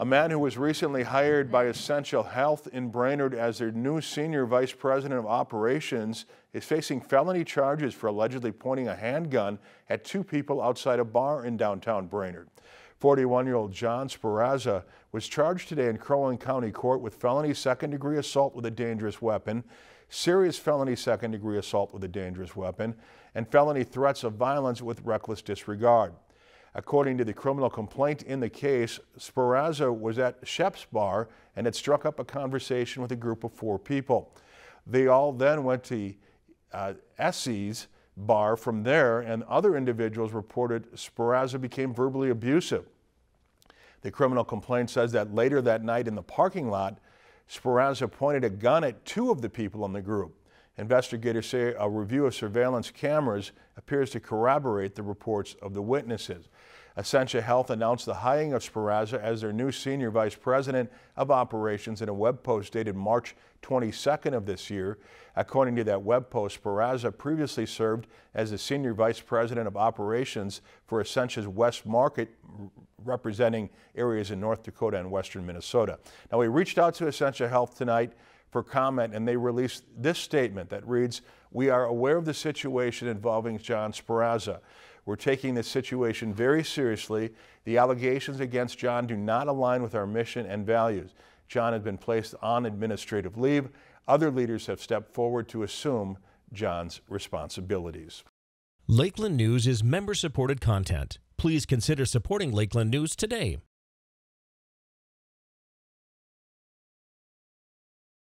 A man who was recently hired by Essentia Health in Brainerd as their new senior vice president of operations is facing felony charges for allegedly pointing a handgun at two people outside a bar in downtown Brainerd. 41-year-old John Sperazza was charged today in Crow Wing County Court with felony second-degree assault with a dangerous weapon, serious felony second-degree assault with a dangerous weapon, and felony threats of violence with reckless disregard. According to the criminal complaint in the case, Sperazza was at Shep's Bar and had struck up a conversation with a group of four people. They all then went to uh, Essie's bar from there, and other individuals reported Sperazza became verbally abusive. The criminal complaint says that later that night in the parking lot, Sperazza pointed a gun at two of the people in the group. Investigators say a review of surveillance cameras appears to corroborate the reports of the witnesses. Essentia Health announced the hiring of Sperazza as their new senior vice president of operations in a web post dated March 22nd of this year. According to that web post, Sperazza previously served as the senior vice president of operations for Essentia's West Market, representing areas in North Dakota and western Minnesota. Now, we reached out to Essentia Health tonight for comment and they released this statement that reads, we are aware of the situation involving John Sperazza. We're taking this situation very seriously. The allegations against John do not align with our mission and values. John has been placed on administrative leave. Other leaders have stepped forward to assume John's responsibilities. Lakeland News is member supported content. Please consider supporting Lakeland News today.